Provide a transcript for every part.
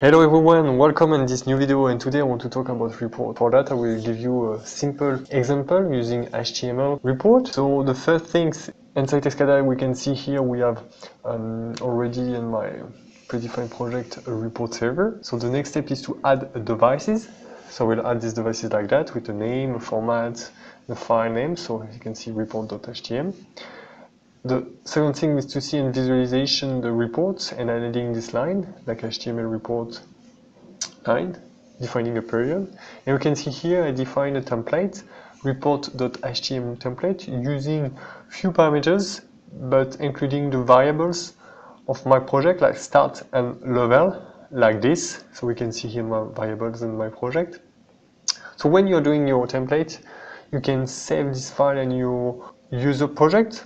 Hello everyone, welcome in this new video and today I want to talk about report. For that I will give you a simple example using HTML report. So the first things inside Escada we can see here we have um, already in my predefined project a report server. So the next step is to add devices. So we'll add these devices like that with a name, a format, the file name. So you can see report.html. The second thing is to see in visualization the reports and adding this line, like HTML report line, defining a period. And we can see here I define a template, report.html template, using few parameters, but including the variables of my project, like start and level, like this. So we can see here my variables in my project. So when you're doing your template, you can save this file in your user project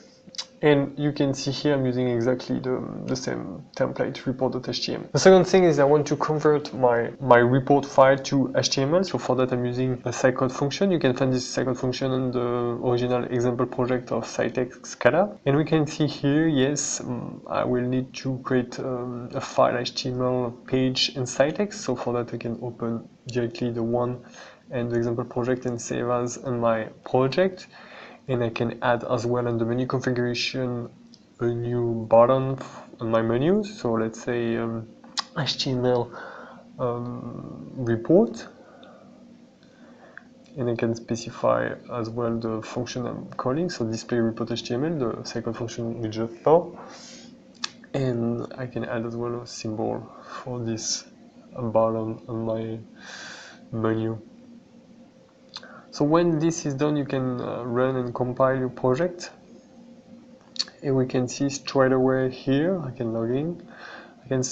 and you can see here I'm using exactly the, the same template report.html. The second thing is I want to convert my, my report file to HTML. So for that I'm using a Cicode function. You can find this Cicode function in the original example project of Citect SCADA. And we can see here, yes, um, I will need to create um, a file HTML page in Citect. So for that I can open directly the one and the example project and save as in my project and I can add as well in the menu configuration a new button on my menu. So let's say um, HTML um, report. And I can specify as well the function I'm calling. So display report HTML the second function we just saw and I can add as well a symbol for this button on my menu so when this is done, you can uh, run and compile your project. And we can see straight away here, I can log in. I can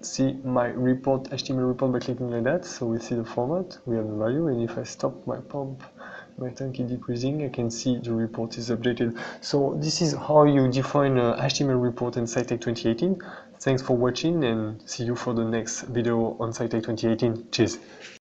see my report, HTML report by clicking like that. So we see the format, we have the value, and if I stop my pump, my tank is decreasing, I can see the report is updated. So this is how you define a HTML report in Citect 2018. Thanks for watching and see you for the next video on Citect 2018. Cheers!